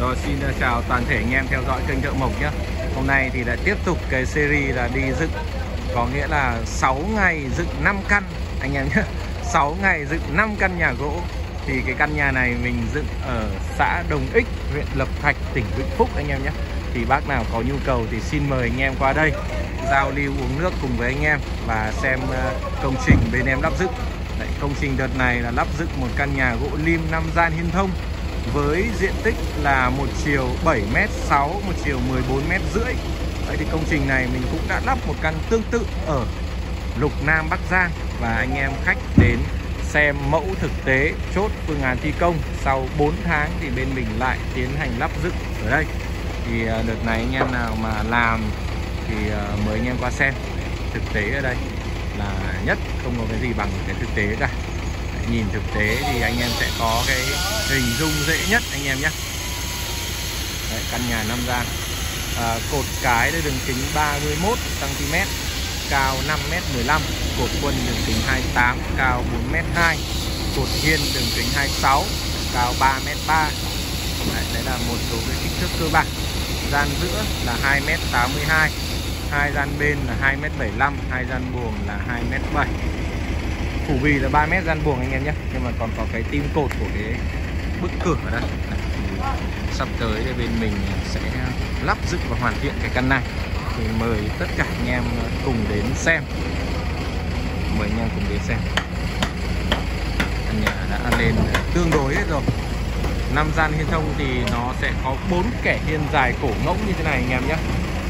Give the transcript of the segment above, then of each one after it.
Rồi xin à, chào toàn thể anh em theo dõi kênh Thợ Mộc nhé. Hôm nay thì lại tiếp tục cái series là đi dựng Có nghĩa là 6 ngày dựng 5 căn anh em nhé. 6 ngày dựng 5 căn nhà gỗ. Thì cái căn nhà này mình dựng ở xã Đồng Ích, huyện Lập Thạch, tỉnh Vĩnh Phúc anh em nhé. Thì bác nào có nhu cầu thì xin mời anh em qua đây Giao lưu uống nước cùng với anh em Và xem à, công trình bên em lắp dựng. Đấy, Công trình đợt này là lắp dựng một căn nhà gỗ lim 5 gian hiên thông với diện tích là một chiều 7m6, một chiều 14m rưỡi. Vậy thì công trình này mình cũng đã lắp một căn tương tự ở Lục Nam Bắc Giang và anh em khách đến xem mẫu thực tế chốt phương án thi công sau 4 tháng thì bên mình lại tiến hành lắp dựng ở đây. Thì à, đợt này anh em nào mà làm thì à, mời anh em qua xem. Thực tế ở đây là nhất không có cái gì bằng cái thực tế cả nhìn thực tế thì anh em sẽ có cái hình dung dễ nhất anh em nhé. Đấy, căn nhà năm gian. À, cột cái đây đường kính 31 cm cao 5m15 cột quân đường kính 28 cao 4m2 cột hiên đường kính 26 cao 3m3 Đấy, đây là một số cái kích thước cơ bản. Gian giữa là 2m82 hai gian bên là 2m75 hai gian buồng là 2m7 phủ bì là 3 mét gian buồng anh em nhé. Nhưng mà còn có cái tim cột của cái bức cửa ở đây. Sắp tới thì bên mình sẽ lắp dựng và hoàn thiện cái căn này. Thì mời tất cả anh em cùng đến xem. Mời anh em cùng đến xem. Căn nhà đã lên tương đối hết rồi. Năm gian hiên thông thì nó sẽ có bốn kẻ hiên dài cổ ngỗng như thế này anh em nhé.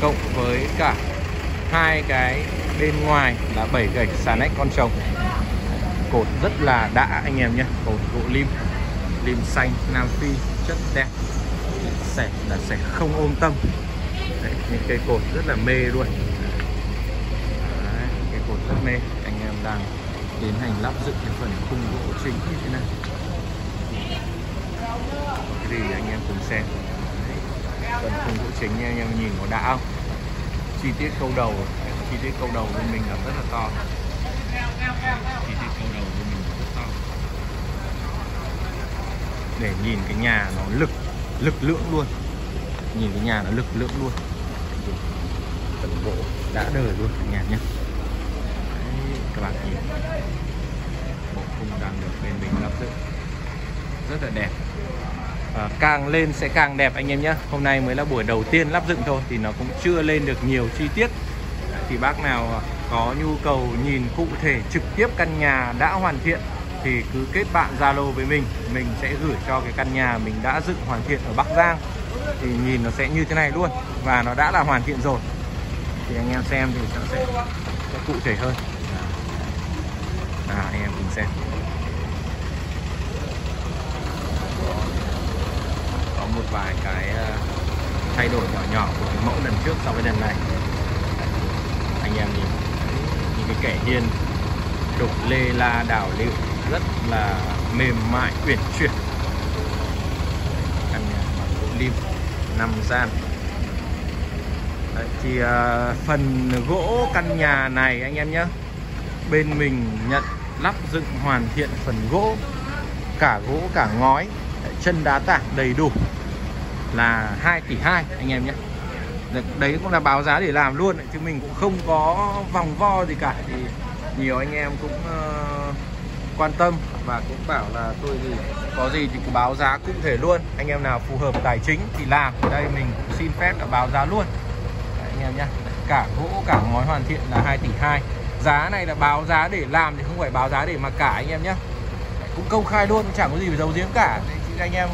Cộng với cả hai cái bên ngoài là bảy gạch sàn nách con trồng cột rất là đã anh em nhé. Cột gỗ lim lim xanh nam phi chất đẹp. Sẻ là sẽ không ôm tâm. Đấy, những cây cột rất là mê luôn. Đấy, cái cột rất mê. Anh em đang tiến hành lắp dựng cái phần khung gỗ chính như thế này. Cái gì anh em cùng xem. Phần khung gỗ chính anh em nhìn có đã không? Chi tiết câu đầu chi tiết câu đầu bên mình là rất là to chi tiết câu đầu của mình rất to để nhìn cái nhà nó lực lực lượng luôn. Nhìn cái nhà nó lực lượng luôn. Tận bộ đã đời luôn cả nhà nhé. Đấy, các bạn nhìn. Bộ khung đang được bên mình lắp dựng. Rất là đẹp. À, càng lên sẽ càng đẹp anh em nhé. Hôm nay mới là buổi đầu tiên lắp dựng thôi thì nó cũng chưa lên được nhiều chi tiết. Thì bác nào có nhu cầu nhìn cụ thể trực tiếp căn nhà đã hoàn thiện thì cứ kết bạn Zalo với mình mình sẽ gửi cho cái căn nhà mình đã dựng hoàn thiện ở Bắc Giang. Thì nhìn nó sẽ như thế này luôn và nó đã là hoàn thiện rồi. Thì anh em xem thì nó sẽ, sẽ cụ thể hơn. À, anh em cùng xem. Có một vài cái ờ, thay đổi nhỏ nhỏ của cái mẫu lần trước so với lần này. Anh em nhìn những cái kẻ hiên đục lê la đảo liệu rất là mềm mại uyển chuyển. Căn nhà bằng gỗ lim năm gian. Đấy, thì uh, phần gỗ căn nhà này anh em nhé bên mình nhận lắp dựng hoàn thiện phần gỗ cả gỗ cả ngói. Chân đá tảng đầy đủ là 2 tỷ 2 anh em nhé. Đấy cũng là báo giá để làm luôn chứ mình cũng không có vòng vo gì cả. Thì nhiều anh em cũng uh, quan tâm và cũng bảo là tôi gì có gì thì cứ báo giá cụ thể luôn. Anh em nào phù hợp tài chính thì làm. Đây mình xin phép là báo giá luôn. Đấy, anh em nhé cả gỗ cả ngói hoàn thiện là 2 tỷ 2 giá này là báo giá để làm thì không phải báo giá để mà cả anh em nhé cũng công khai luôn chẳng có gì phải giấu giếm cả. Đấy, anh em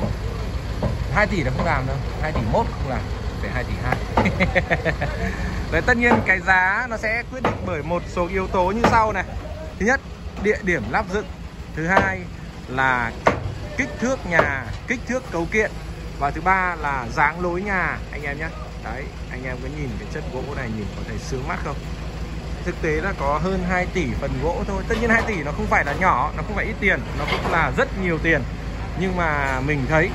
2 tỷ là không làm đâu. 2 tỷ mốt không làm phải 2 tỷ 2 Đấy tất nhiên cái giá nó sẽ quyết định bởi một số yếu tố như sau này. Thứ nhất địa điểm lắp dựng. Thứ hai là kích thước nhà, kích thước cấu kiện. Và thứ ba là dáng lối nhà anh em nhé. Đấy anh em có nhìn cái chất gỗ này nhìn có thấy sướng mắt không? Thực tế là có hơn 2 tỷ phần gỗ thôi. Tất nhiên 2 tỷ nó không phải là nhỏ, nó không phải ít tiền Nó cũng là rất nhiều tiền. Nhưng mà mình thấy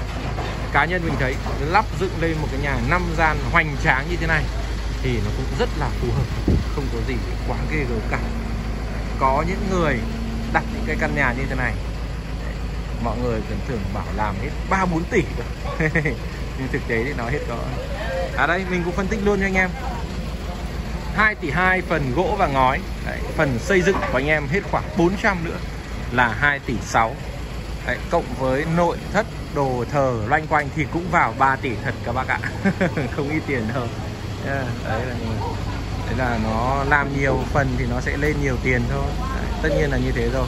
cá nhân mình thấy lắp dựng lên một cái nhà năm gian hoành tráng như thế này thì nó cũng rất là phù hợp. Không có gì quá ghê gớm cả có những người đặt những cái căn nhà như thế này. Mọi người tưởng thường bảo làm hết ba bốn tỷ nhưng thực tế thì nó hết có. À đây mình cũng phân tích luôn cho anh em. 2 tỷ 2 phần gỗ và ngói. Đấy, phần xây dựng của anh em hết khoảng 400 nữa là 2 tỷ 6 Đấy, cộng với nội thất đồ thờ loanh quanh thì cũng vào 3 tỷ thật các bác ạ. Không ít tiền đâu. Yeah, đấy là thế là nó làm nhiều phần thì nó sẽ lên nhiều tiền thôi. Đấy, tất nhiên là như thế rồi.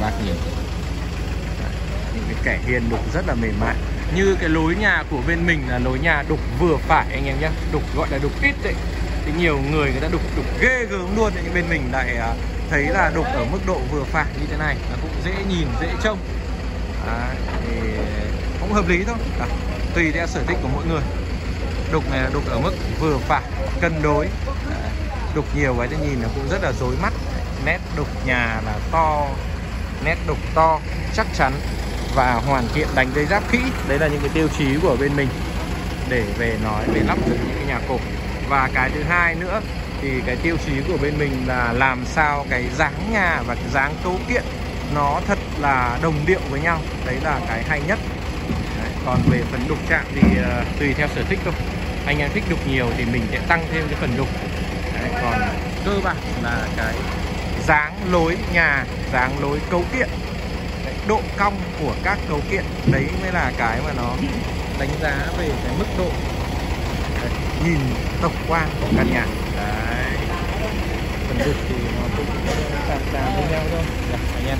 Bác nhìn. Những cái kẻ hiền đục rất là mềm mại. Như cái lối nhà của bên mình là lối nhà đục vừa phải anh em nhé đục gọi là đục ít đấy. Thì nhiều người người ta đục đục ghê gớm luôn nhưng bên mình lại à, thấy là đục ở mức độ vừa phải như thế này. Nó cũng dễ nhìn dễ trông. À, thì cũng hợp lý thôi. À, tùy theo sở thích của mỗi người. Đục này là đục ở mức vừa phải, cân đối. Đục nhiều cái thì nhìn nó cũng rất là rối mắt. Nét đục nhà là to, nét đục to, chắc chắn và hoàn thiện, đánh dây giáp kỹ. Đấy là những cái tiêu chí của bên mình để về nói, về lắp dựng những cái nhà cổ. Và cái thứ hai nữa, thì cái tiêu chí của bên mình là làm sao cái dáng nhà và cái dáng cấu kiện nó thật là đồng điệu với nhau. Đấy là cái hay nhất còn về phần đục chạm thì uh, tùy theo sở thích thôi. Anh em thích đục nhiều thì mình sẽ tăng thêm cái phần đục. Đấy, còn cơ bản là cái dáng lối nhà dáng lối cấu kiện độ cong của các cấu kiện đấy mới là cái mà nó đánh giá về cái mức độ đấy, nhìn tổng quan của căn nhà. Đấy. Phần đục thì nó cũng tạm tạm với nhau thôi. Dạ, anh em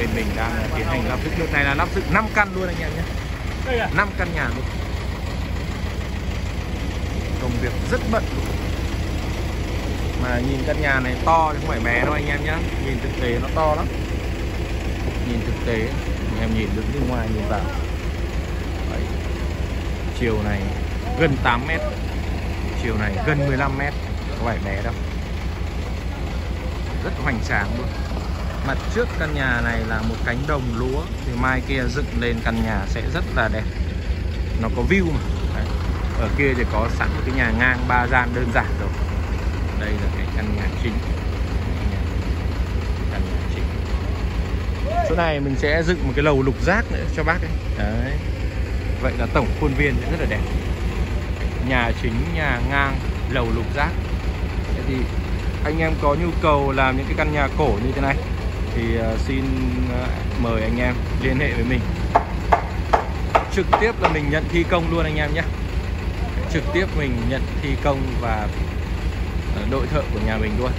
bên mình đang tiến hành lắp dựng được này là lắp dựng 5 căn luôn anh em nhé. 5 căn nhà luôn. Công việc rất bận. Mà nhìn căn nhà này to chứ không phải bé đâu anh em nhé. Nhìn thực tế nó to lắm. Nhìn thực tế anh em nhìn đứng bên ngoài nhìn vào. Đấy. chiều này gần 8 mét. Chiều này gần 15 mét. Có phải bé đâu. Rất hoành tráng luôn mặt trước căn nhà này là một cánh đồng lúa, thì mai kia dựng lên căn nhà sẽ rất là đẹp. Nó có view mà. Đấy. ở kia thì có sẵn một cái nhà ngang ba gian đơn giản rồi. Đây là cái căn nhà chính. Căn nhà chính. Chỗ này mình sẽ dựng một cái lầu lục giác nữa cho bác ấy. Đấy. Vậy là tổng khuôn viên sẽ rất là đẹp. Nhà chính, nhà ngang, lầu lục giác. Thế thì anh em có nhu cầu làm những cái căn nhà cổ như thế này thì à, xin à, mời anh em liên hệ với mình. Trực tiếp là mình nhận thi công luôn anh em nhé. Trực tiếp mình nhận thi công và à, đội thợ của nhà mình luôn,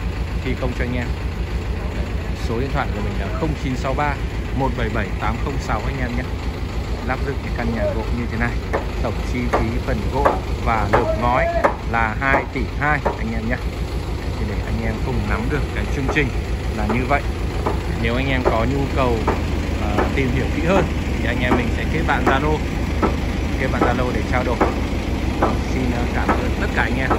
thi công cho anh em. Số điện thoại của mình là 0963 177 806 anh em nhé. Lắp dựng cái căn nhà gỗ như thế này. Tổng chi phí phần gỗ và lợp ngói là 2 tỷ 2 anh em nhé. Thì để anh em cùng nắm được cái chương trình là như vậy nếu anh em có nhu cầu uh, tìm hiểu kỹ hơn thì anh em mình sẽ kết bạn Zalo. Kết bạn Zalo để trao đổi. Xin à, cảm ơn tất cả anh em.